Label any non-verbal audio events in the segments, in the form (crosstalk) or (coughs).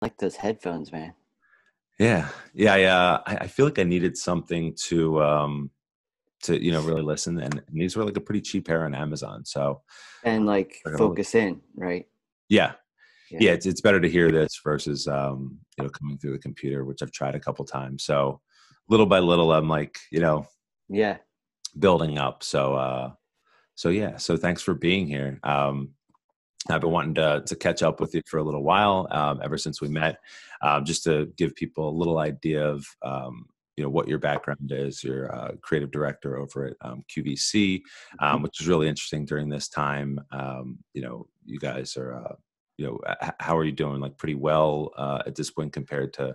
like those headphones, man. Yeah, yeah, yeah. I, I feel like I needed something to um to you know really listen, and, and these were like a pretty cheap pair on Amazon. So and like focus in, right? Yeah, yeah, yeah. It's it's better to hear this versus um you know coming through the computer, which I've tried a couple times. So little by little, I'm like you know yeah building up. So uh so yeah. So thanks for being here. Um I've been wanting to, to catch up with you for a little while, um, ever since we met, um, just to give people a little idea of um, you know what your background is. You're a creative director over at um, QVC, um, mm-hmm. which is really interesting during this time. Um, you know, you guys are, uh, you know, how are you doing? Like pretty well uh, at this point compared to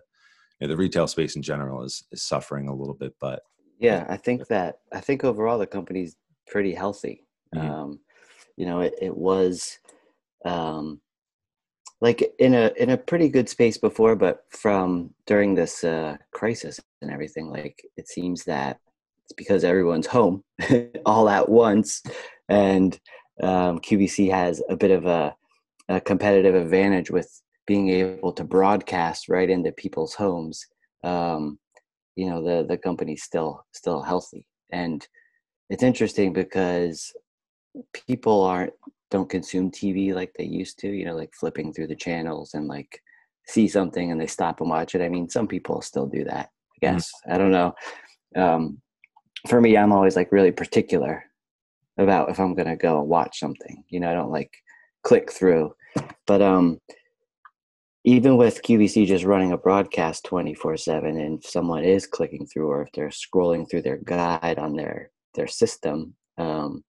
you know, the retail space in general is, is suffering a little bit, but yeah, I think that I think overall the company's pretty healthy. Mm-hmm. you know, it, it was um, like in a in a pretty good space before, but from during this uh, crisis and everything, like it seems that it's because everyone's home (laughs) all at once, and um, QVC has a bit of a, a, competitive advantage with being able to broadcast right into people's homes. Um, you know, the the company's still still healthy, and it's interesting because people aren't don't consume TV like they used to, you know, like flipping through the channels and like see something and they stop and watch it. I mean, some people still do that, I mm-hmm. guess. Mm-hmm. I don't know. Um, for me, I'm always like really particular about if I'm going to go and watch something, you know, I don't like click through, but, um, even with QVC just running a broadcast 24 7 and if someone is clicking through or if they're scrolling through their guide on their their system um,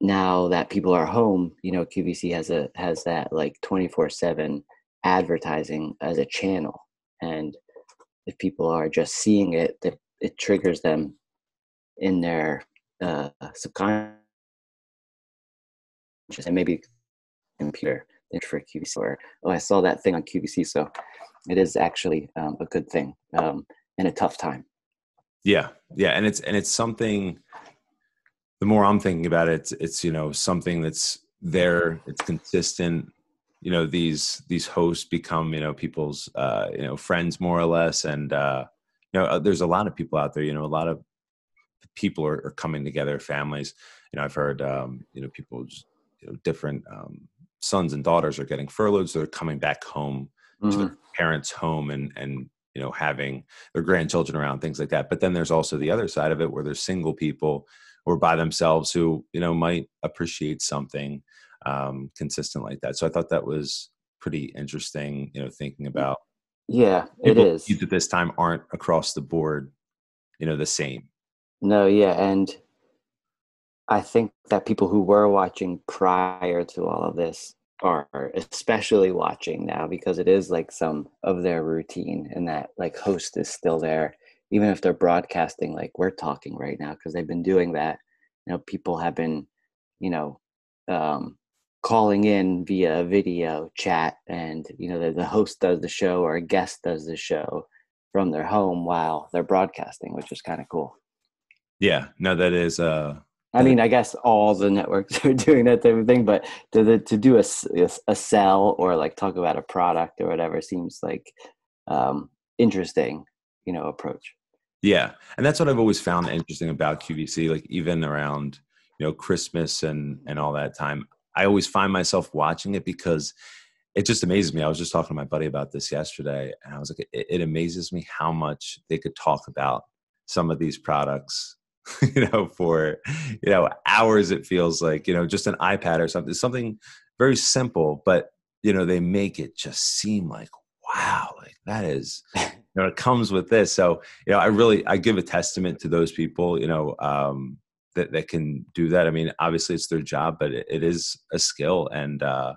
now that people are home, you know, QVC has a has that like 24/7 advertising as a channel and if people are just seeing it that it triggers them in their uh, subconscious and maybe computer for QVC or oh I saw that thing on QVC so it is actually um, a good thing um, in a tough time. Yeah, yeah, and it's and it's something the more I'm thinking about it, it's, it's you know something that's there, it's consistent. You know these these hosts become you know people's uh, you know friends more or less, and uh, you know uh, there's a lot of people out there. You know a lot of people are, are coming together, families. You know I've heard um, you know people just, you know different um, sons and daughters are getting furloughed, so they're coming back home mm-hmm. to their mm-hmm. parents' home and and you know having their grandchildren around things like that but then there's also the other side of it where there's single people or by themselves who you know might appreciate something um, consistent like that. So I thought that was pretty interesting. You know, thinking about yeah, it is at this time aren't across the board, you know, the same. No, yeah, and I think that people who were watching prior to all of this are especially watching now because it is like some of their routine and that like host is still there even if they're broadcasting like we're talking right now because they've been doing that you know people have been you know um, calling in via video chat and you know the, the host does the show or a guest does the show from their home while they're broadcasting which is kind of cool yeah no that is uh I mean, I guess all the networks (laughs) are doing that type of thing, but to to do a, a sell or like talk about a product or whatever seems like um, interesting, you know, approach. Yeah, and that's what I've always found interesting about QVC. Like even around you know Christmas and and all that time, I always find myself watching it because it just amazes me. I was just talking to my buddy about this yesterday, and I was like, it, it amazes me how much they could talk about some of these products (laughs) you know for you know hours it feels like you know just an ipad or something something very simple but you know they make it just seem like wow like that is you know it comes with this. So you know i really i give a testament to those people you know um that, that can do that. I mean obviously it's their job but it, it is a skill. And uh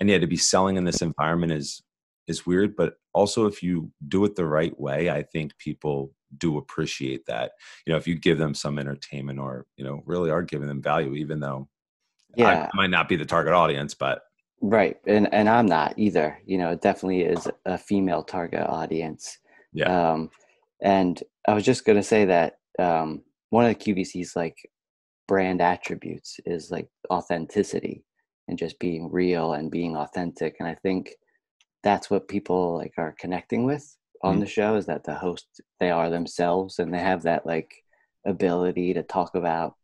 and yeah to be selling in this environment is is weird but also if you do it the right way i think people do appreciate that. You know if you give them some entertainment or you know really are giving them value even though yeah. I might not be the target audience but right. And and i'm not either. You know it definitely is a female target audience yeah. Um, and I was just gonna say that um, one of the QVC's like brand attributes is like authenticity and just being real and being authentic. And I think that's what people like are connecting with on mm-hmm. the show is that the host they are themselves and they have that like ability to talk about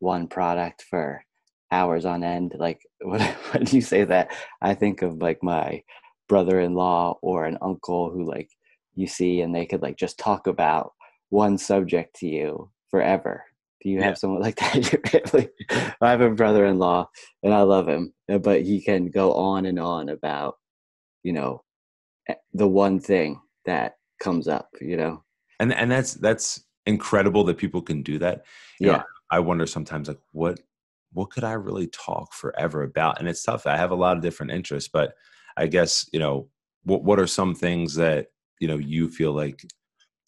one product for hours on end like when, (laughs) when you say that i think of like my brother-in-law or an uncle who like you see and they could like just talk about one subject to you forever. Do you yeah. have someone (laughs) like that in your family? I have a brother-in-law and i love him uh, but he can go on and on about you know the one thing that comes up you know? And and that's that's incredible that people can do that. You yeah. Know, i wonder sometimes like what what could i really talk forever about? And it's tough i have a lot of different interests but i guess you know what what are some things that you know you feel like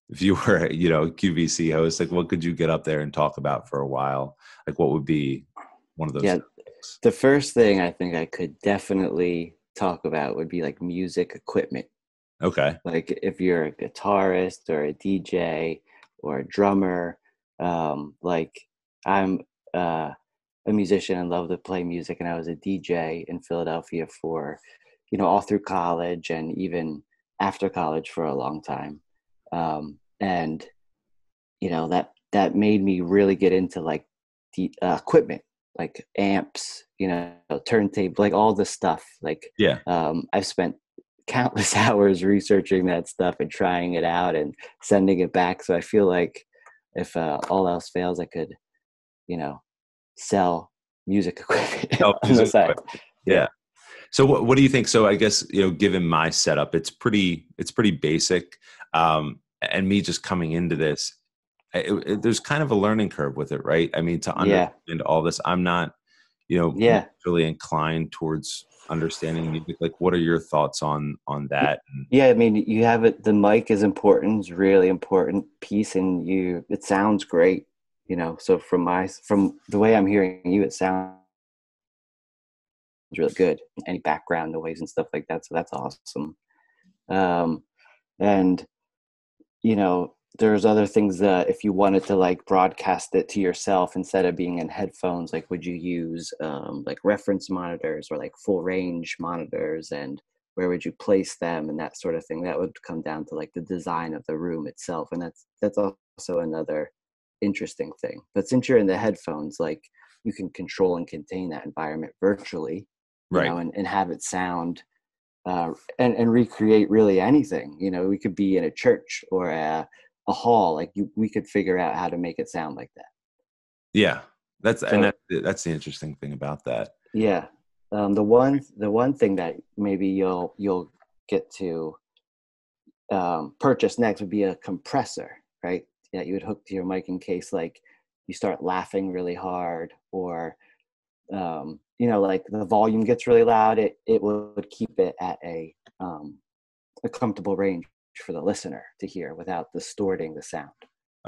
if you were you know qvc host like what could you get up there and talk about for a while? Like what would be one of those yeah. things? the first thing i think i could definitely talk about would be like music equipment. Okay. Like if you're a guitarist or a dj or a drummer um like i'm uh a musician and love to play music and i was a dj in philadelphia for you know all through college and even after college for a long time. Um, and you know that that made me really get into like the uh, equipment like amps you know turntable like all the stuff like yeah. um, i've spent countless (laughs) hours researching that stuff and trying it out and sending it back. So i feel like if uh, all else fails i could you know sell music (laughs) equipment oh, music equipment. yeah. So what, what do you think? So I guess you know, given my setup, it's pretty it's pretty basic. Um, and me just coming into this, it, it, there's kind of a learning curve with it, right? I mean, to understand yeah. all this, I'm not, you know, yeah, really inclined towards understanding music. Like, what are your thoughts on on that? Yeah, I mean, you have it. The mic is important; it's really important piece, and you. It sounds great, you know. So from my from the way I'm hearing you, it sounds really good. Any background noise and stuff like that. So that's awesome. Um, and you know, there's other things that if you wanted to like broadcast it to yourself instead of being in headphones, like would you use um, like reference monitors or like full range monitors and where would you place them and that sort of thing that would come down to like the design of the room itself and that's that's also another interesting thing but since you're in the headphones like you can control and contain that environment virtually right. know, and, and have it sound uh, and, and recreate really anything you know we could be in a church or a, a hall like you, we could figure out how to make it sound like that. Yeah. That's so, and that, that's the interesting thing about that. Yeah. Um, the one the one thing that maybe you'll you'll get to um, purchase next would be a compressor right? That you would hook to your mic in case like you start laughing really hard or um, you know like the volume gets really loud it it would keep it at a um, a comfortable range for the listener to hear without distorting the sound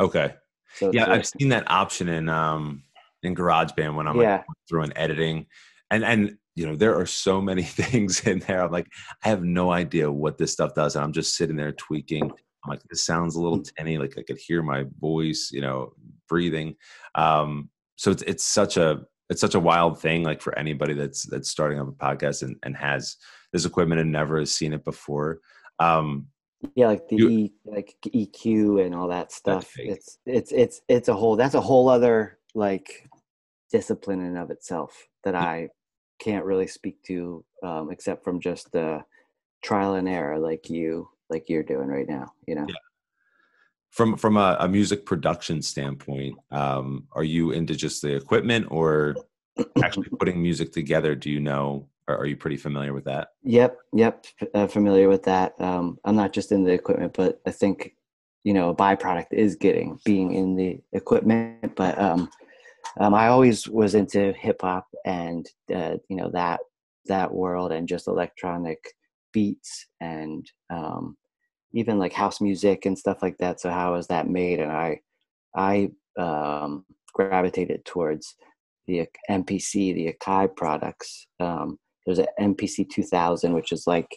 okay so yeah i've seen that option in um in garageband when i'm yeah. like through an editing and and you know there are so many (laughs) things in there i'm like i have no idea what this stuff does and i'm just sitting there tweaking i'm like this sounds a little mm. tinny like i could hear my voice you know breathing um so it's it's such a it's such a wild thing like for anybody that's that's starting up a podcast and, and has this equipment and never has seen it before. Um yeah like the you, e, like eq and all that stuff. it's it's it's it's a whole that's a whole other like discipline in of itself that i can't really speak to um except from just the trial and error like you like you're doing right now you know? Yeah from from a, a music production standpoint um, are you into just the equipment or actually (coughs) putting music together? Do you know or are you pretty familiar with that? Yep yep uh, familiar with that. Um, i'm not just in the equipment but i think you know a byproduct is getting being in the equipment but um, um, i always was into hip hop and uh, you know that that world and just electronic beats and um, even like house music and stuff like that. So how is that made? And I I um, gravitated towards the MPC, the Akai products. Um, there's an MPC 2000, which is like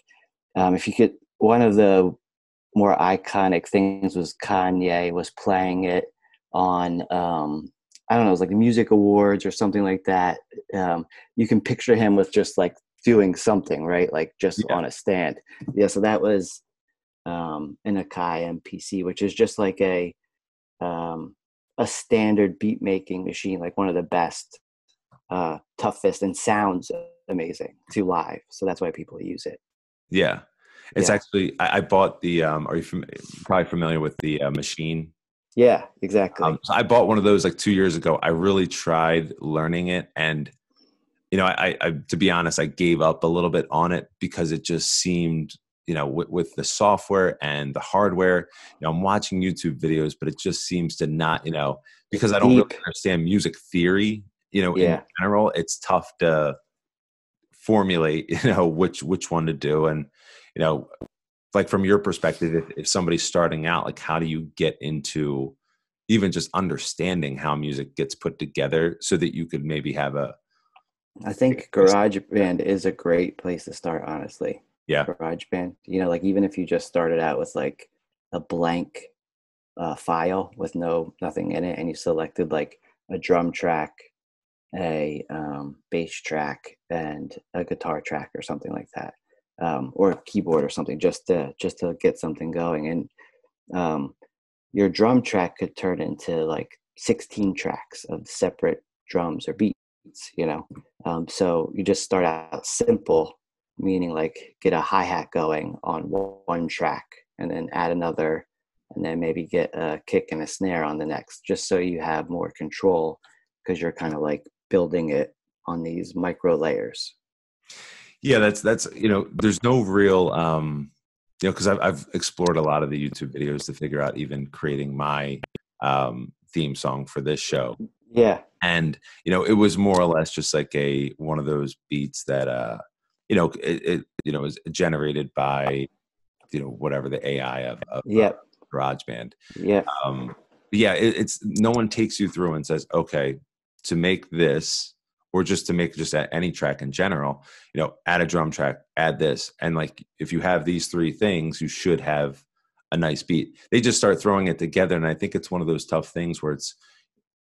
um, if you could one of the more iconic things was Kanye was playing it on um, I don't know, it was like the music awards or something like that. Um, you can picture him with just like doing something, right? Like just Yeah. on a stand. Yeah, so that was um, an Akai MPC, which is just like a um, a standard beat making machine, like one of the best, uh, toughest, and sounds amazing to live. So that's why people use it. Yeah. It's Yeah. actually I, I bought the um are you fam- probably familiar with the uh, machine? Yeah, exactly. Um, so I bought one of those like two years ago. I really tried learning it, and you know, I, I to be honest, I gave up a little bit on it because it just seemed, you know, with, with the software and the hardware. You know, I'm watching YouTube videos, but it just seems to not, you know, because I don't really understand music theory. You know, Yeah. in general, it's tough to formulate, (laughs) you know, which which one to do, and you know, like from your perspective, if, if somebody's starting out, like how do you get into even just understanding how music gets put together so that you could maybe have a I think GarageBand is a great place to start, honestly. Yeah. GarageBand. You know, like even if you just started out with like a blank uh, file with no nothing in it, and you selected like a drum track, a um, bass track, and a guitar track, or something like that, um, or a keyboard or something, just to just to get something going, and um, your drum track could turn into like 16 tracks of separate drums or beats. You know, um, so you just start out simple, meaning like get a hi hat going on one, track and then add another, and then maybe get a kick and a snare on the next, just so you have more control because you're kind of like building it on these micro layers. yeah that's that's you know there's no real um you know because I've, I've explored a lot of the youtube videos to figure out even creating my um theme song for this show Yeah, and you know it was more or less just like a one of those beats that uh you know it, it you know is generated by you know whatever the ai of, of yep, GarageBand. yep, Um, yeah, it, it's no one takes you through and says, okay, to make this, or just to make just any track in general, you know, add a drum track, add this, and like if you have these three things, you should have a nice beat. They just start throwing it together, and I think it's one of those tough things where it's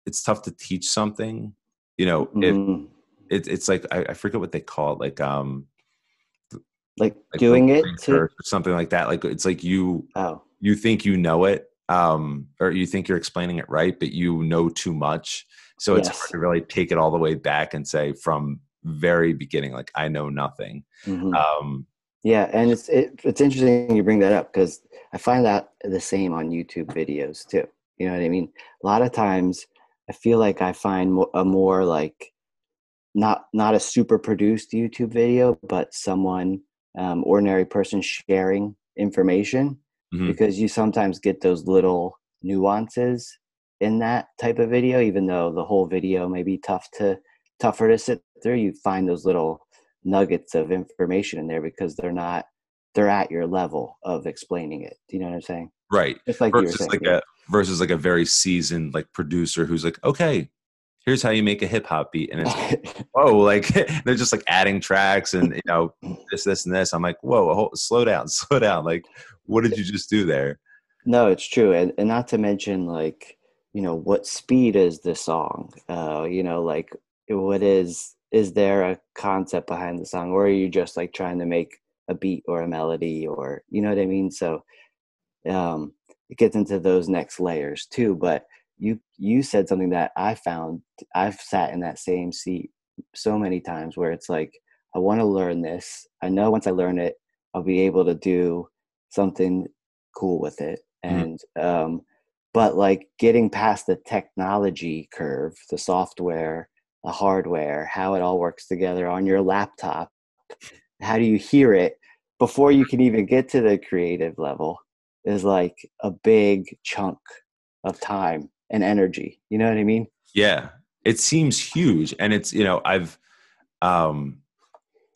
it's tough to teach something. You know, if Mhm. It, it's like I, I forget what they call it, like um, like, like doing it to or something like that. Like it's like you oh you think you know it um or you think you're explaining it right but you know too much so it's Yes. hard to really take it all the way back and say from very beginning like i know nothing mhm. um Yeah, and it's it, it's interesting you bring that up because I find that the same on YouTube videos too. You know what I mean? A lot of times, I feel like I find a more like not not a super produced YouTube video, but someone um, ordinary person sharing information Mhm. because you sometimes get those little nuances in that type of video, even though the whole video may be tough to tougher to sit through. You find those little nuggets of information in there because they're not they're at your level of explaining it. Do you know what I'm saying? right Just like you were saying. like yeah. a versus like a very seasoned like producer who's like okay here's how you make a hip-hop beat and it's (laughs) whoa like (laughs) they're just like adding tracks and you know this this and this i'm like whoa hold, slow down (laughs) slow down like what did you just do there No, it's true, and and not to mention like you know what speed is the song? Uh, you know, like what is is there a concept behind the song, or are you just like trying to make a beat or a melody, or you know what I mean? So, um, it gets into those next layers too. But you you said something that I found I've sat in that same seat so many times where it's like I want to learn this. I know once I learn it, I'll be able to do something cool with it Mhm. and um but like getting past the technology curve the software the hardware how it all works together on your laptop how do you hear it before you can even get to the creative level is like a big chunk of time and energy you know what i mean Yeah, it seems huge, and it's you know I've um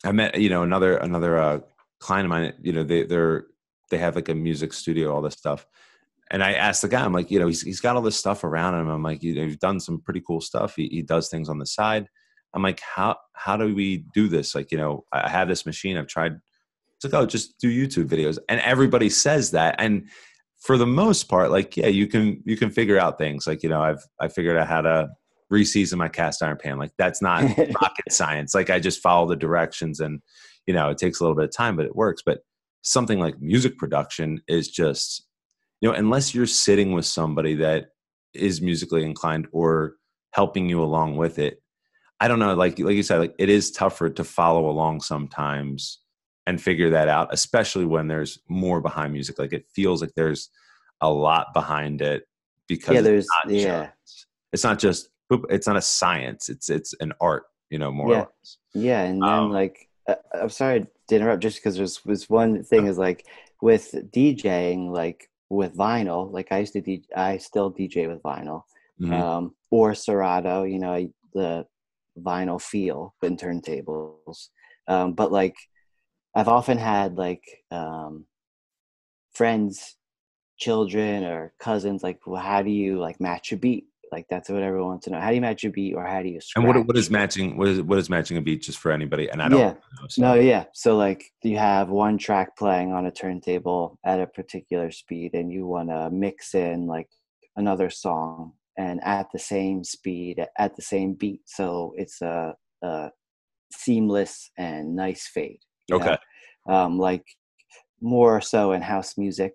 I met you know another another uh, client of mine. You know they they're they have like a music studio, all this stuff, and I asked the guy, I'm like, you know, he's he's got all this stuff around him. I'm like, you know, you've done some pretty cool stuff. He he does things on the side. I'm like, how how do we do this? Like, you know, I have this machine. I've tried. It's like, oh, just do YouTube videos, and everybody says that, and for the most part, like, yeah, you can you can figure out things. Like, you know, I've I figured out how to reseason my cast iron pan. Like that's not (laughs) rocket science. Like I just follow the directions and you know, it takes a little bit of time, but it works. But something like music production is just, you know, unless you're sitting with somebody that is musically inclined or helping you along with it, I don't know, like like you said, like it is tougher to follow along sometimes and figure that out, especially when there's more behind music. Like it feels like there's a lot behind it because yeah, there's yeah, just, it's not just it's not a science. It's it's an art, you know, more yeah. Yeah, and then um, like uh, I'm sorry to interrupt, just because there's was one thing is like with DJing, like with vinyl, like I used to DJ, I still DJ with vinyl, mm-hmm. um, or Serato, you know, the vinyl feel in turntables. Um, but like I've often had like um, friends, children, or cousins like, well, how do you like match a beat? Like that's what everyone wants to know. How do you match a beat, or how do you? Scratch? And what what is matching? What is what is matching a beat just for anybody? And I don't. Yeah. Know, so. No. Yeah. So like you have one track playing on a turntable at a particular speed, and you want to mix in like another song and at the same speed at the same beat so it's a, a seamless and nice fade okay. Um, like more so in house music.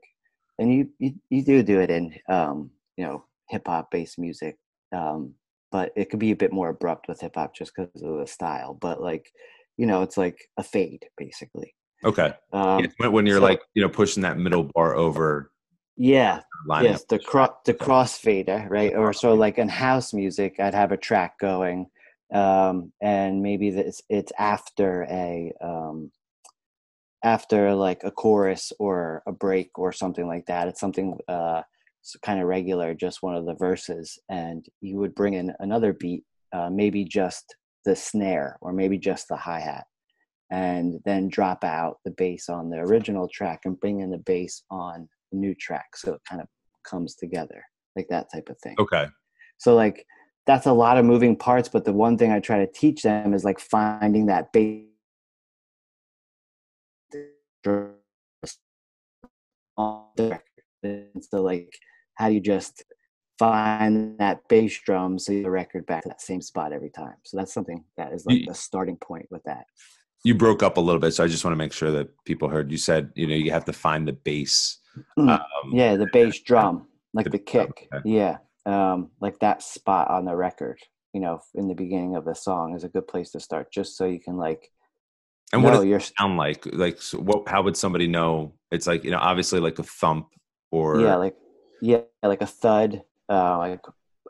And you you, you do do it in um, you know hip hop based music. Um, but it could be a bit more abrupt with hip hop just because of the style. But like you know it's like a fade basically. Okay. Um, yeah, when you're so, like you know pushing that middle bar over yeah. Yes, the cro- the crossfader, right? Or so like in house music, I'd have a track going, um, and maybe it's it's after a um, after like a chorus or a break or something like that. It's something uh, kind of regular, just one of the verses, and you would bring in another beat, uh, maybe just the snare or maybe just the hi hat, and then drop out the bass on the original track and bring in the bass on the new track so it kind of comes together like that type of thing okay so like that's a lot of moving parts but the one thing i try to teach them is like finding that base and so like how do you just find that bass drum so you the record back to that same spot every time so that's something that is like the starting point with that you broke up a little bit so i just want to make sure that people heard you said you know you have to find the bass Mm. Um, yeah, the bass drum, like the, the kick. Okay. Yeah, um, like that spot on the record. You know, in the beginning of the song is a good place to start, just so you can like. And what does it sound like? Like, so what? How would somebody know? It's like you know, obviously, like a thump or yeah, like yeah, like a thud, uh, like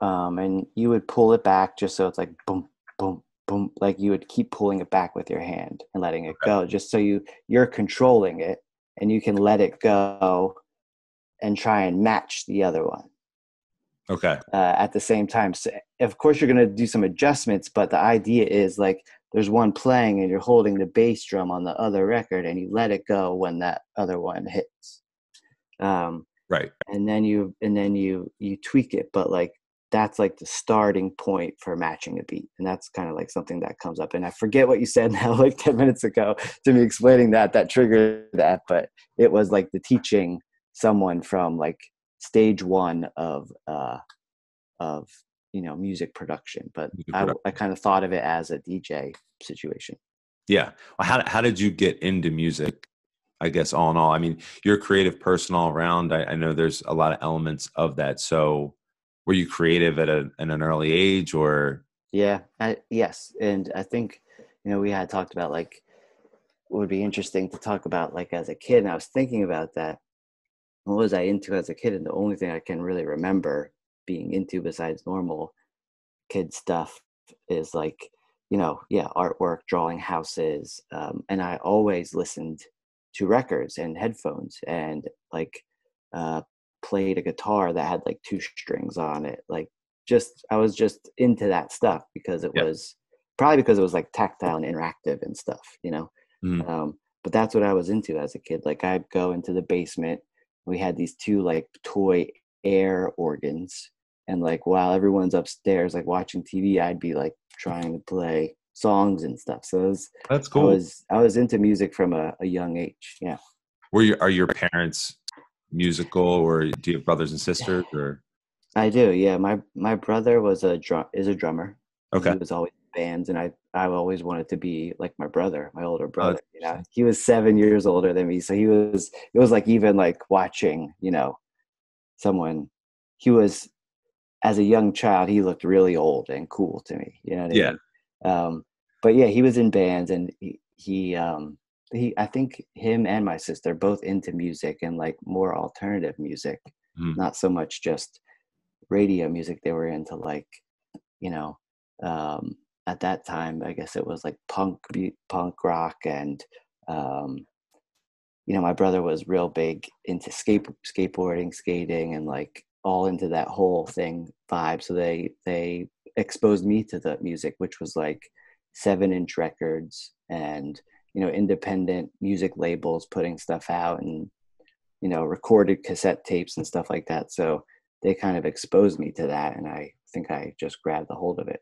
um, and you would pull it back just so it's like boom, boom, boom. Like you would keep pulling it back with your hand and letting it okay. go, just so you you're controlling it and you can let it go and try and match the other one. Okay. Uh, at the same time, so of course you're going to do some adjustments, but the idea is like there's one playing and you're holding the bass drum on the other record, and you let it go when that other one hits. Um, right. And then you and then you you tweak it, but like that's like the starting point for matching a beat and that's kind of like something that comes up and i forget what you said (laughs) now like 10 minutes ago to me explaining that that triggered that but it was like the teaching someone from like stage one of uh of you know music production but music production. I, I kind of thought of it as a dj situation. Yeah. Well, how, how did you get into music i guess all in all? I mean you're a creative person all around. I, I know there's a lot of elements of that. So were you creative at, a, at an early age or? Yeah I, yes. And i think you know we had talked about like would be interesting to talk about like as a kid and i was thinking about that. What was i into as a kid? And the only thing i can really remember being into besides normal kid stuff is like you know yeah artwork drawing houses um, and i always listened to records and headphones and like uh, played a guitar that had like two strings on it like just i was just into that stuff because it yep. was probably because it was like tactile and interactive and stuff you know mm. um, but that's what i was into as a kid like i'd go into the basement we had these two like toy air organs and like while everyone's upstairs like watching tv i'd be like trying to play songs and stuff so was, that's cool i was i was into music from a, a young age yeah were you are your parents musical or do you have brothers and sisters or I do. Yeah, my my brother was a drum is a drummer. Okay. He was always in bands, and I I always wanted to be like my brother, my older Oh, brother. that's you know, he was seven years older than me, so he was. It was like even like watching, you know, someone. He was as a young child. He looked really old and cool to me. You know what I Yeah. mean? Um, but yeah, he was in bands, and he he um he. I think him and my sister both into music and like more alternative music, Mhm. not so much just radio music. They were into like, you know, um, at that time, I guess it was like punk, punk rock, and um, you know, my brother was real big into skate, skateboarding, skating, and like all into that whole thing vibe. So they they exposed me to the music, which was like seven inch records and you know independent music labels putting stuff out and you know recorded cassette tapes and stuff like that. So they kind of exposed me to that, and I think I just grabbed a hold of it.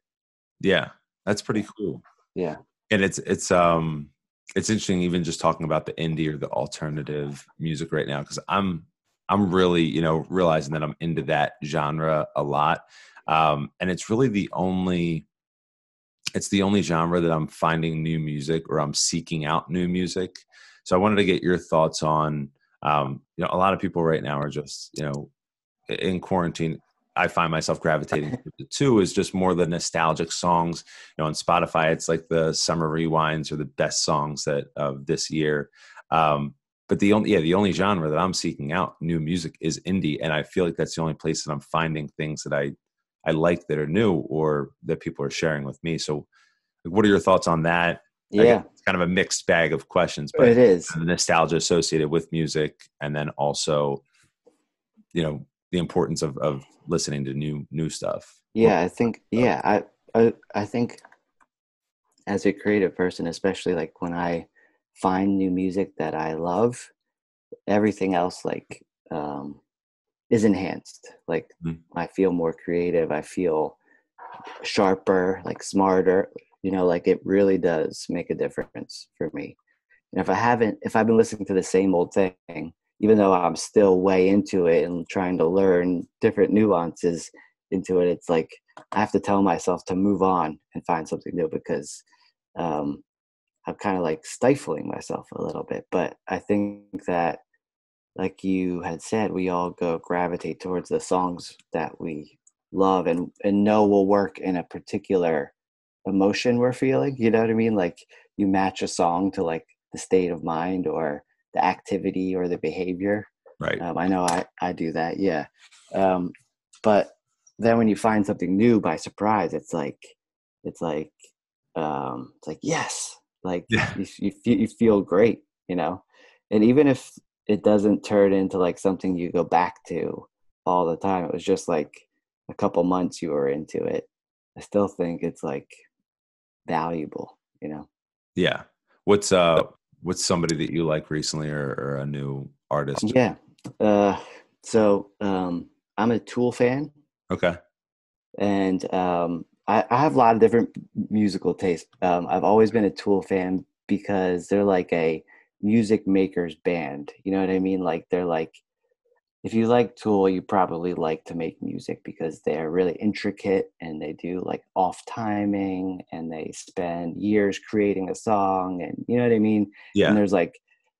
Yeah, that's pretty cool. Yeah, and it's it's um it's interesting even just talking about the indie or the alternative music right now because i'm i'm really you know realizing that i'm into that genre a lot. Um and it's really the only it's the only genre that i'm finding new music or i'm seeking out new music. So i wanted to get your thoughts on um you know a lot of people right now are just you know in quarantine I find myself gravitating to the two is just more the nostalgic songs. You know, on Spotify, it's like the summer rewinds or the best songs that of this year. Um, but the only yeah, the only genre that I'm seeking out new music is indie, and I feel like that's the only place that I'm finding things that I I like that are new or that people are sharing with me. So, what are your thoughts on that? Yeah, it's kind of a mixed bag of questions, but it is. the nostalgia associated with music, and then also, you know, the importance of of listening to new new stuff. Yeah, I think yeah, I, I I think as a creative person, especially like when I find new music that I love, everything else like um is enhanced. Like Mm. I feel more creative, I feel sharper, like smarter, you know, like it really does make a difference for me. And if I haven't if I've been listening to the same old thing, even though I'm still way into it and trying to learn different nuances into it, it's like I have to tell myself to move on and find something new because um, I'm kind of like stifling myself a little bit. But I think that, like you had said, we all go gravitate towards the songs that we love and and know will work in a particular emotion we're feeling. You know what I mean? Like you match a song to like the state of mind or the activity or the behavior. Right. Um, I know I, I do that, yeah. Um, but then when you find something new by surprise, it's like it's like um, it's like yes, like Yeah. you you you feel great, you know. And even if it doesn't turn into like something you go back to all the time, it was just like a couple months you were into it. I still think it's like valuable, you know. Yeah. What's uh what's somebody that you like recently or, or a new artist? Yeah. Uh, so um, I'm a Tool fan, Okay. and um, I, I have a lot of different musical tastes. Um, I've always been a Tool fan because they're like a music maker's band. You know what I mean? Like they're like, if you like Tool, you probably like to make music because they're really intricate and they do like off timing and they spend years creating a song and you know what I mean? Yeah. and there's like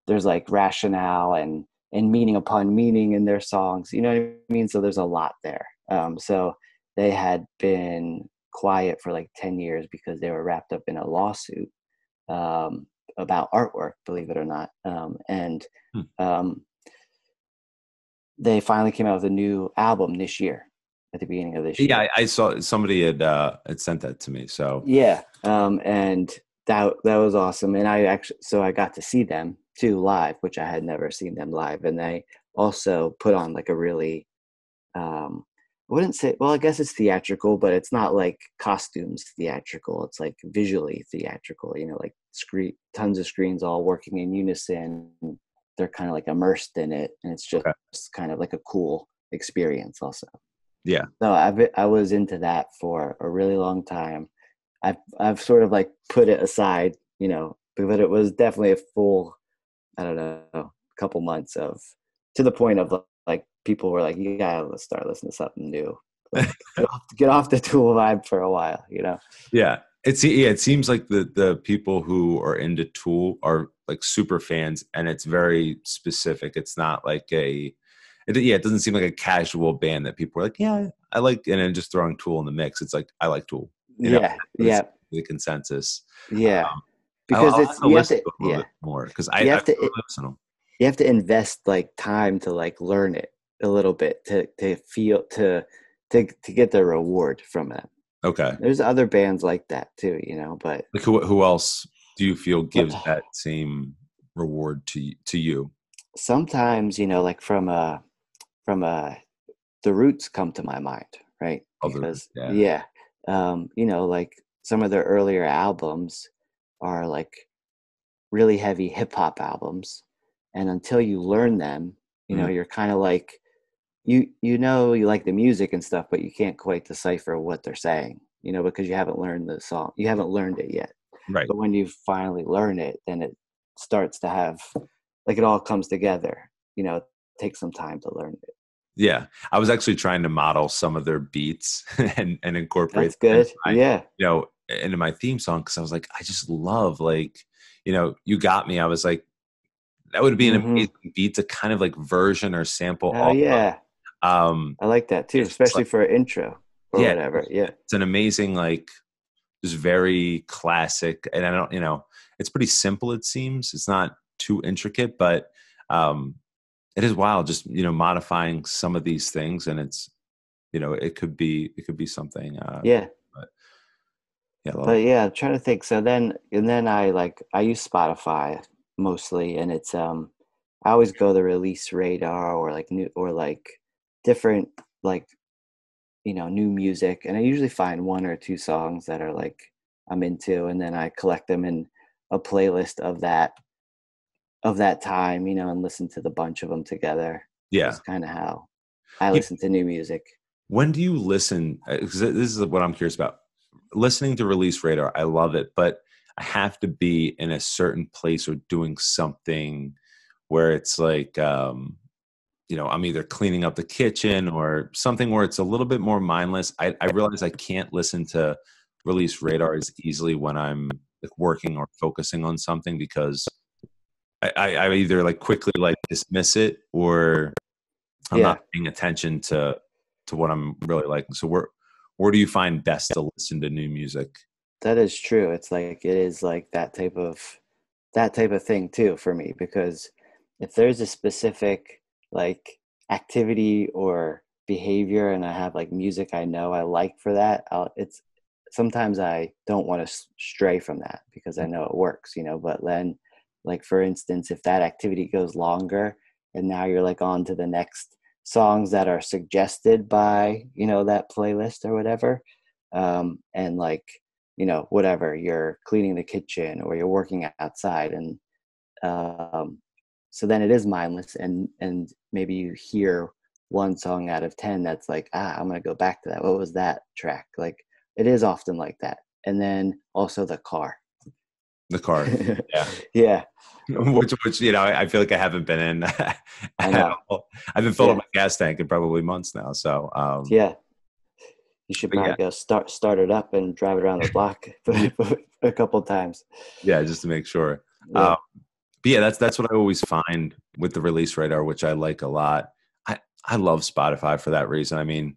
there's like rationale and and meaning upon meaning in their songs you know what i mean so there's a lot there um so they had been quiet for like 10 years because they were wrapped up in a lawsuit um about artwork believe it or not um and Hmm. They finally came out with a new album this year at the beginning of this year Yeah, I, I saw somebody had uh had sent that to me. So yeah um and that that was awesome and i actually so i got to see them too live which i had never seen them live and they also put on like a really um i wouldn't say well i guess it's theatrical but it's not like costumes theatrical it's like visually theatrical you know like screen tons of screens all working in unison they're kind of like immersed in it and it's just Okay. kind of like a cool experience also Yeah. so i've i was into that for a really long time I've I've sort of like put it aside, you know, but it was definitely a full, I don't know, couple months of to the point of like people were like, "You gotta start listening to something new. Like, (laughs) get, off, get off the Tool vibe for a while," you know? Yeah, it's yeah. It seems like the the people who are into Tool are like super fans, and it's very specific. It's not like a it, yeah, it doesn't seem like a casual band that people are like, yeah, I like, and then just throwing Tool in the mix. It's like I like Tool. You yeah, yeah. The consensus. Yeah, um, because I'll, it's I'll you have to yeah more because I, you have I, to I you have to invest like time to like learn it a little bit to to feel to to to get the reward from it. Okay. There's other bands like that too, you know, but like who who else do you feel gives that same reward to to you? Sometimes, you know, like from a from a the roots come to my mind, right? Because yeah. yeah, um, you know, like some of their earlier albums are like really heavy hip hop albums, and until you learn them, you mm know, you're kind of like you you know you like the music and stuff, but you can't quite decipher what they're saying, you know, because you haven't learned the song, you haven't learned it yet. Right. But when you finally learn it, then it starts to have like it all comes together. You know, it takes some time to learn it. Yeah, I was actually trying to model some of their beats (laughs) and and incorporate. That's good. My, yeah, you know, into my theme song because I was like, I just love like, you know, you got me. I was like, that would be an mm-hmm. amazing beat to kind of like version or sample. Oh yeah, um, I like that too, especially like, for an intro or yeah, whatever. Yeah, it's an amazing like, just very classic, and I don't, you know, it's pretty simple. It seems. It's not too intricate, but um, it is wild just you know modifying some of these things and it's you know it could be it could be something uh yeah. but yeah but yeah i'm trying to think. So then and then i like i use spotify mostly and it's um i always go the release radar or like new or like different like you know new music and i usually find one or two songs that are like i'm into and then i collect them in a playlist of that of that time, you know, and listen to the bunch of them together. Yeah, that's kind of how I listen to new music. When do you listen? Because uh, this is what I'm curious about. Listening to Release Radar, I love it, but I have to be in a certain place or doing something where it's like, um, you know, I'm either cleaning up the kitchen or something where it's a little bit more mindless. I, I realize I can't listen to Release Radar as easily when I'm like working or focusing on something because I, I either like quickly like dismiss it or I'm yeah. not paying attention to to what I'm really liking. So where where do you find best to listen to new music? That is true. It's like it is like that type of that type of thing too for me because if there's a specific like activity or behavior and I have like music I know I like for that, I'll, it's sometimes I don't want to stray from that because I know it works, you know, but then like for instance if that activity goes longer and now you're like on to the next songs that are suggested by you know that playlist or whatever um, and like you know whatever you're cleaning the kitchen or you're working outside and um, so then it is mindless and and maybe you hear one song out of 10 that's like ah i'm gonna go back to that what was that track like it is often like that and then also the car the car. (laughs) Yeah. yeah. (laughs) Which, which you know, I feel like I haven't been in. (laughs) I know. I've been filling yeah. my gas tank in probably months now. So um, yeah, you should probably yeah. go start start it up and drive it around the block a couple times. Yeah, just to make sure. Yeah. Um, but yeah, that's that's what I always find with the release radar, which I like a lot. I I love Spotify for that reason. I mean,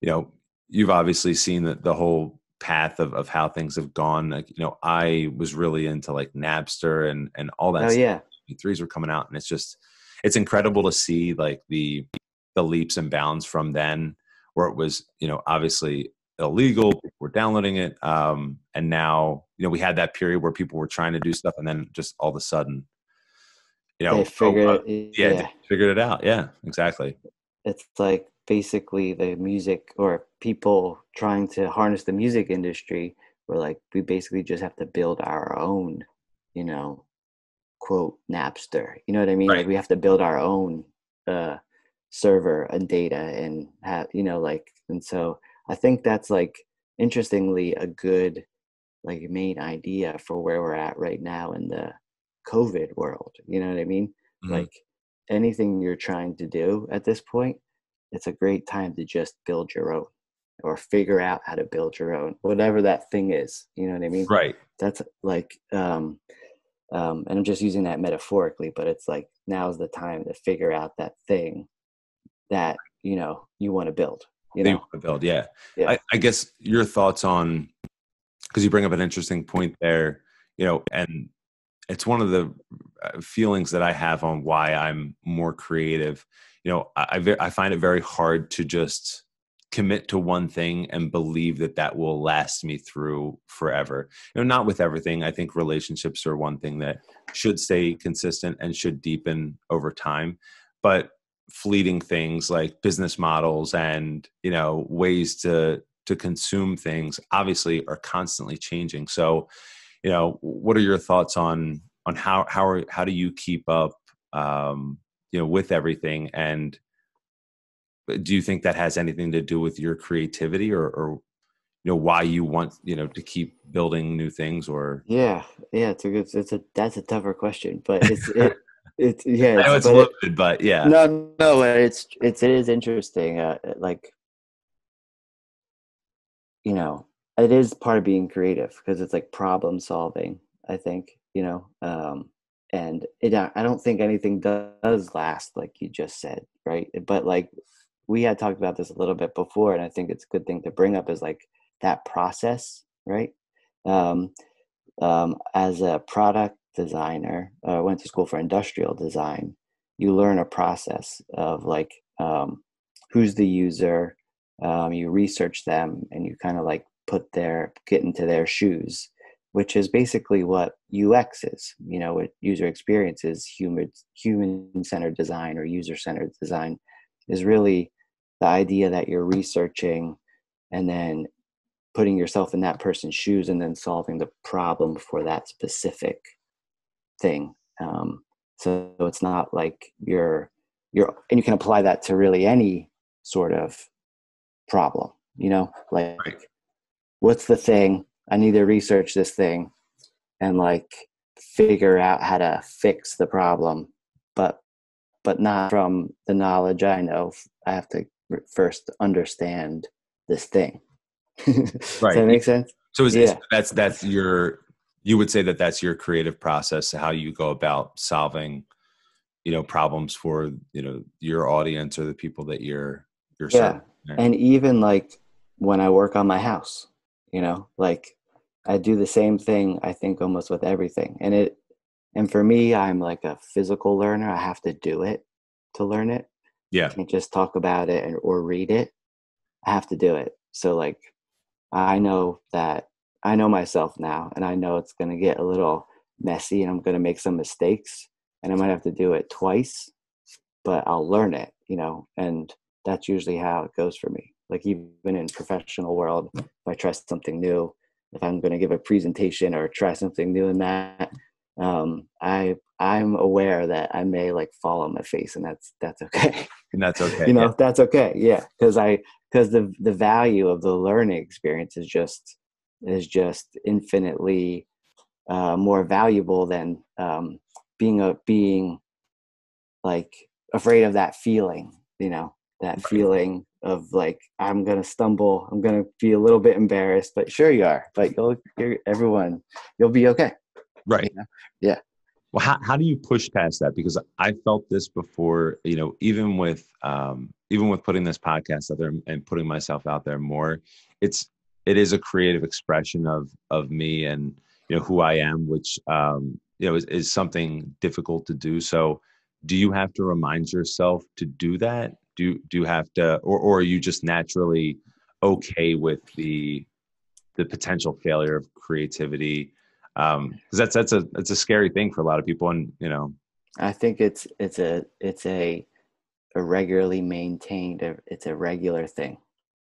you know, you've obviously seen the, the whole path of, of how things have gone. Like, you know, I was really into like Napster and, and all that. Oh, yeah. Threes were coming out and it's just, it's incredible to see like the, the leaps and bounds from then where it was, you know, obviously illegal. We're downloading it. Um, and now, you know, we had that period where people were trying to do stuff and then just all of a sudden, you know, they figured, oh, uh, it, yeah, yeah. figured it out. Yeah, exactly. It's like basically the music or people trying to harness the music industry were like we basically just have to build our own you know quote napster you know what i mean right. like we have to build our own uh server and data and have you know like and so i think that's like interestingly a good like main idea for where we're at right now in the covid world you know what i mean? Mm-hmm. like anything you're trying to do at this point it's a great time to just build your own or figure out how to build your own whatever that thing is you know what i mean? Right. That's like um um and i'm just using that metaphorically but it's like now's the time to figure out that thing that you know you want to build you know? you build yeah, Yeah. I, I guess your thoughts on because you bring up an interesting point there you know and it's one of the uh, feelings that i have on why i'm more creative. You know i i, I find it very hard to just commit to one thing and believe that that will last me through forever. You know not with everything. I think relationships are one thing that should stay consistent and should deepen over time. But fleeting things like business models and you know ways to to consume things obviously are constantly changing. So you know what are your thoughts on on how how are, how do you keep up um you know with everything? And do you think that has anything to do with your creativity or or you know why you want you know to keep building new things or? Yeah. Yeah it's a good it's a that's a tougher question but it's (laughs) it, it's yeah I know it's but it- loaded but yeah. No no but it's it's it is interesting uh like you know it is part of being creative because it's like problem solving i think you know um and it i I don't think anything does last like you just said right? But like we had talked about this a little bit before and i think it's a good thing to bring up is like that process right? Um um as a product designer uh, went to school for industrial design. You learn a process of like um, who's the user um, you research them and you kind of like put their get into their shoes which is basically what ux is you know what user experience is human human centered design or user centered design is really the idea that you're researching and then putting yourself in that person's shoes and then solving the problem for that specific thing um, so it's not like you're you're and you can apply that to really any sort of problem you know like Right. What's the thing? I need to research this thing and like figure out how to fix the problem but but not from the knowledge i know i have to first understand this thing. (laughs) Does that make sense? So is, Yeah. that's that's your you would say that that's your creative process how you go about solving you know problems for you know your audience or the people that you're you're yeah. serving Yeah. and even like when i work on my house you know like i do the same thing i think almost with everything. And it and for me i'm like a physical learner. I have to do it to learn it. Yeah. can't just talk about it and, or read it. I have to do it. So like i know that i know myself now and i know it's going to get a little messy and i'm going to make some mistakes and i might have to do it twice but i'll learn it you know and that's usually how it goes for me like even in professional world if i try something new if i'm going to give a presentation or try something new in that um, i i'm aware that i may like fall on my face and that's that's okay. (laughs) And that's okay you know that's okay yeah because i because the the value of the learning experience is just is just infinitely uh, more valuable than um, being a being like afraid of that feeling you know that feeling of like i'm gonna stumble i'm gonna be a little bit embarrassed but sure you are but you'll you're everyone you'll be okay right you know? Yeah. well how, how do you push past that because i felt this before you know even with um even with putting this podcast out there and putting myself out there more it's it is a creative expression of of me and you know who i am which um you know is, is something difficult to do so do you have to remind yourself to do that do do you have to or, or are you just naturally okay with the the potential failure of creativity um because that's that's a that's a scary thing for a lot of people and you know I think it's it's a it's a a regularly maintained it's a regular thing.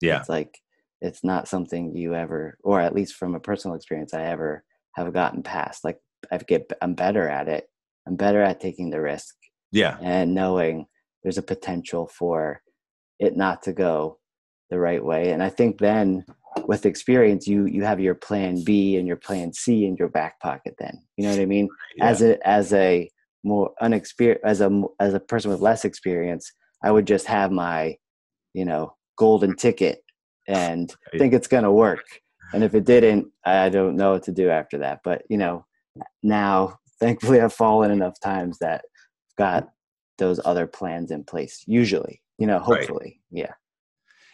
yeah It's like it's not something you ever or at least from a personal experience I ever have gotten past. Like I get I'm better at it. I'm better at taking the risk yeah and knowing there's a potential for it not to go the right way. And I think then with experience you you have your plan B and your plan C in your back pocket then. You know what I mean? yeah. as a as a more unexperienced as a as a person with less experience i would just have my you know golden ticket and think it's going to work and if it didn't i don't know what to do after that but you know now thankfully i've fallen enough times that i've got those other plans in place usually you know hopefully right. yeah.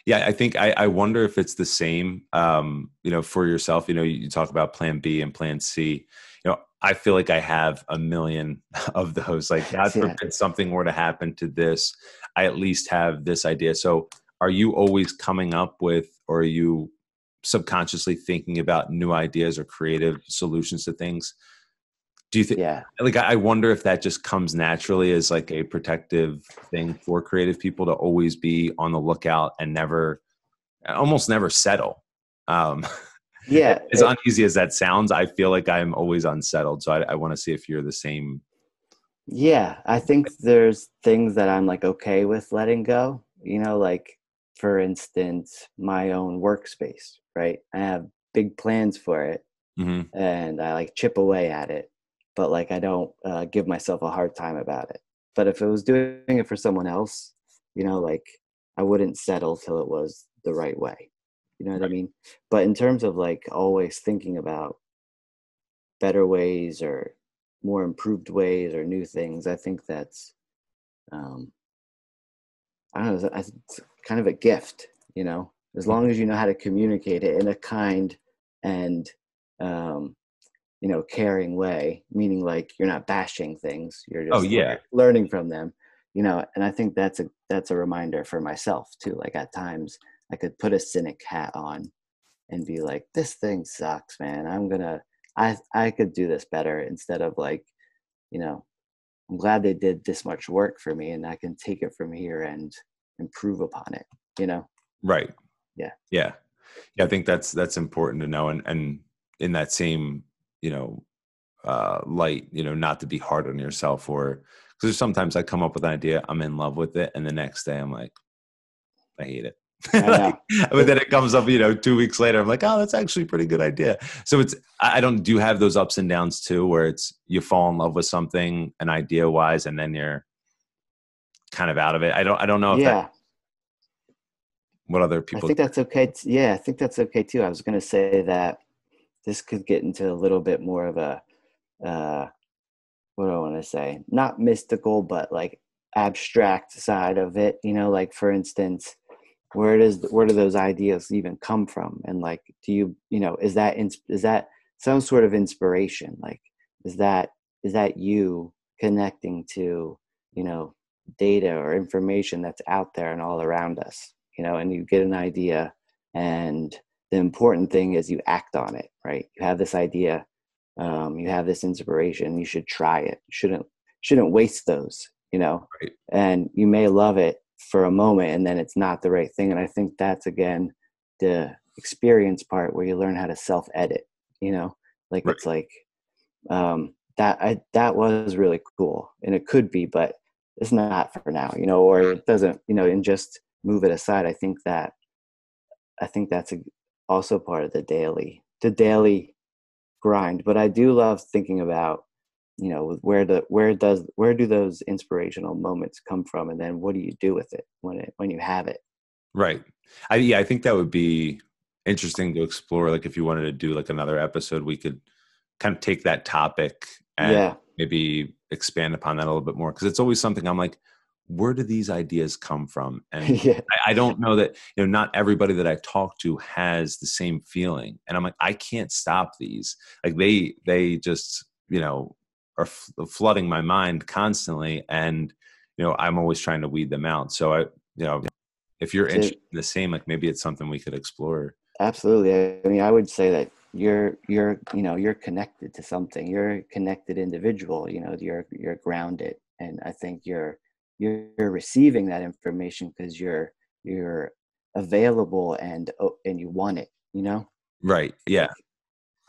Yeah i think I, I wonder if it's the same um you know for yourself you know you, you talk about plan b and plan c. You know i feel like i have a million (laughs) of those like (laughs) god forbid something were to happen to this i at least have this idea. So are you always coming up with or are you subconsciously thinking about new ideas or creative solutions to things do you think yeah. like i wonder if that just comes naturally as like a protective thing for creative people to always be on the lookout and never almost never settle. Um (laughs) yeah as uneasy as that sounds i feel like i'm always unsettled so i, I want to see if you're the same. Yeah i think there's things that i'm like okay with letting go you know like for instance my own workspace right? I have big plans for it mm-hmm. and i like chip away at it but like I don't uh, give myself a hard time about it. But if it was doing it for someone else, you know, like I wouldn't settle till it was the right way. You know what right. I mean? But in terms of like always thinking about better ways or more improved ways or new things, I think that's, um, I don't know, it's kind of a gift, you know, as long as you know how to communicate it in a kind and um, you know caring way meaning like you're not bashing things you're oh, just oh, yeah. learning from them you know and i think that's a that's a reminder for myself too like at times i could put a cynic hat on and be like this thing sucks man. I'm gonna i i could do this better instead of like you know i'm glad they did this much work for me and i can take it from here and improve upon it you know? Right. Yeah. Yeah. Yeah i think that's that's important to know and and in that same you know uh light you know not to be hard on yourself or because sometimes i come up with an idea i'm in love with it and the next day i'm like i hate it. (laughs) Like, but then it comes up you know two weeks later i'm like oh that's actually a pretty good idea. So it's i don't do have those ups and downs too where it's you fall in love with something an idea wise and then you're kind of out of it? I don't i don't know if yeah. That, what other people i think that's okay yeah i think that's okay too. I was going to say that this could get into a little bit more of a uh, what do I want to say? Not mystical, but like abstract side of it. You know, like for instance, where does where do those ideas even come from? And like, do you you know is that is that some sort of inspiration? Like, is that is that you connecting to you know data or information that's out there and all around us? You know, and you get an idea and the important thing is you act on it right? You have this idea um, you have this inspiration you should try it. You shouldn't shouldn't waste those you know? Right. and you may love it for a moment and then it's not the right thing and i think that's again the experience part where you learn how to self edit you know? Like right. it's like um that i that was really cool and it could be but it's not for now you know? Or it doesn't you know and just move it aside. I think that i think that's a, also part of the daily the daily grind. But i do love thinking about you know where the where does where do those inspirational moments come from? And then what do you do with it when it when you have it? Right. I yeah i think that would be interesting to explore. Like if you wanted to do like another episode we could kind of take that topic and yeah. maybe expand upon that a little bit more. Because it's always something i'm like where do these ideas come from? (laughs) And yeah. I, I, don't know that, you know, not everybody that I talk to has the same feeling. And I'm like, I can't stop these. Like they, they just, you know, are f- flooding my mind constantly. And, you know, I'm always trying to weed them out. So I, you know, if you're interested in the same, like maybe it's something we could explore. Absolutely. I mean, I would say that you're, you're, you know, you're connected to something, you're a connected individual, you know, you're, you're grounded. And I think you're, you're, receiving that information because you're you're available and oh, and you want it you know? Right yeah.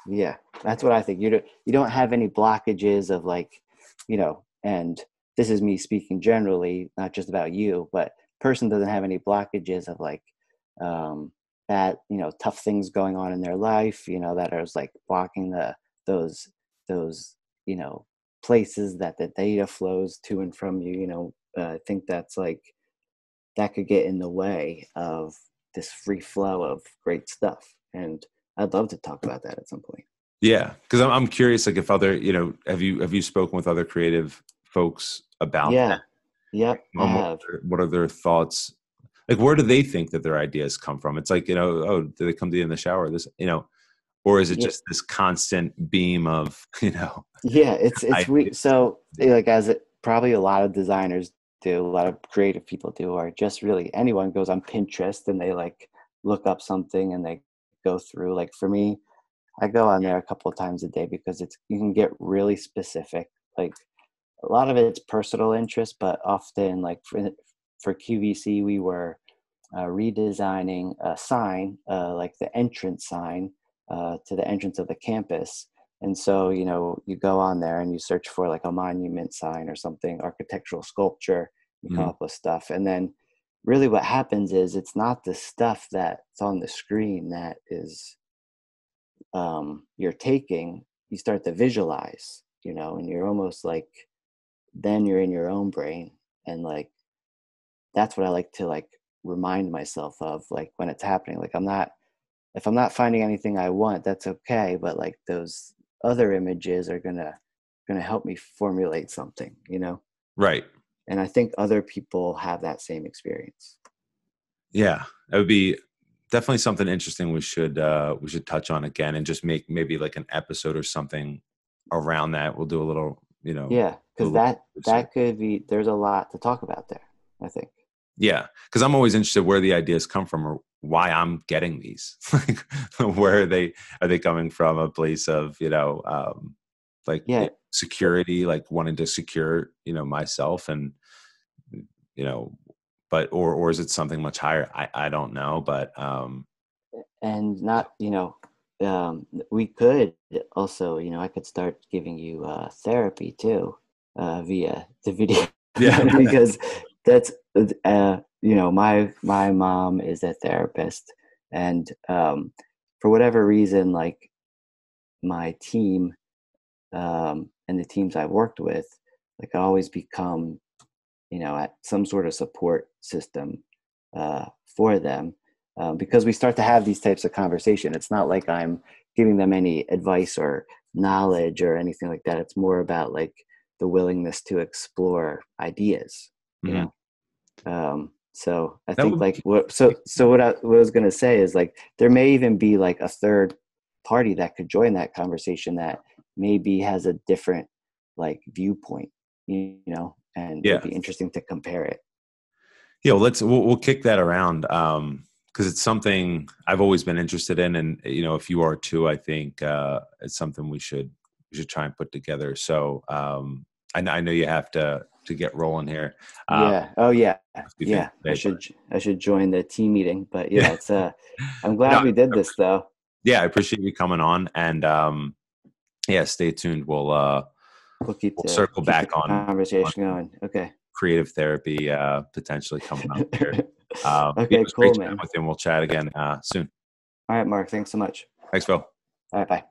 Yeah that's what i think. You don't you don't have any blockages of like you know and this is me speaking generally not just about you but person doesn't have any blockages of like um that you know tough things going on in their life you know that are like blocking the those those you know places that the data flows to and from you you know I think that's like that could get in the way of this free flow of great stuff. And I'd love to talk about that at some point. Yeah, because I'm I'm curious, like if other you know have you have you spoken with other creative folks about yeah. that? Yep. Um, what, are, what are their thoughts? Like, where do they think that their ideas come from? It's like you know, oh, do they come to you in the shower? This, you know, or is it Yeah. just this constant beam of (laughs) you know? Yeah, it's it's (laughs) I- we so like as it probably a lot of designers do, a lot of creative people do, or just really anyone goes on Pinterest and they like look up something and they go through. Like for me, I go on there a couple of times a day because it's you can get really specific. Like a lot of it's personal interest, but often like for for QVC, we were uh, redesigning a sign, uh, like the entrance sign uh, to the entrance of the campus. And so, you know, you go on there and you search for like a monument sign or something, architectural sculpture, you come Mhm. up with stuff. And then really what happens is it's not the stuff that's on the screen that is um, you're taking, you start to visualize, you know, and you're almost like, then you're in your own brain. And like, that's what I like to like remind myself of, like when it's happening. Like, I'm not, if I'm not finding anything I want, that's okay. But like those other images are gonna, gonna help me formulate something, you know? Right. And I think other people have that same experience. Yeah, that would be definitely something interesting. We should uh, we should touch on again and just make maybe like an episode or something around that. We'll do a little, you know. Yeah. Cause that, that could be, there's a lot to talk about there, I think. Yeah, because I'm always interested where the ideas come from or why I'm getting these. (laughs) Like, where are they? Are they coming from a place of you know, um, like Yeah. security, like wanting to secure you know myself and you know, but or or is it something much higher? I I don't know, but um, and not you know um, we could also you know i could start giving you uh, therapy too uh, via the video Yeah. (laughs) because that's uh, you know my my mom is a therapist and um, for whatever reason like my team um, and the teams i've worked with like i always become you know at some sort of support system uh, for them um, because we start to have these types of conversation. It's not like i'm giving them any advice or knowledge or anything like that. It's more about like the willingness to explore ideas you mhm. know um so i That think like what so so what i what i was going to say is like there may even be like a third party that could join that conversation that maybe has a different like viewpoint you know and Yeah. it'd be interesting to compare it Yeah, well, let's we'll, we'll kick that around Um, because it's something I've always been interested in, and you know, if you are too, I think uh, it's something we should we should try and put together. So um, I, I know you have to to get rolling here. Um, yeah oh yeah yeah i should i should join the team meeting but yeah (laughs) Yeah. it's uh i'm glad No, we did this though yeah, I appreciate you coming on, and um, yeah, stay tuned. We'll uh, we'll keep We'll the, circle keep back on- conversation going okay creative therapy uh, potentially coming up here. (laughs) Um, Okay, great cool, man. With you, and we'll chat again uh, soon. all right mark thanks so much Thanks, Phil. all right bye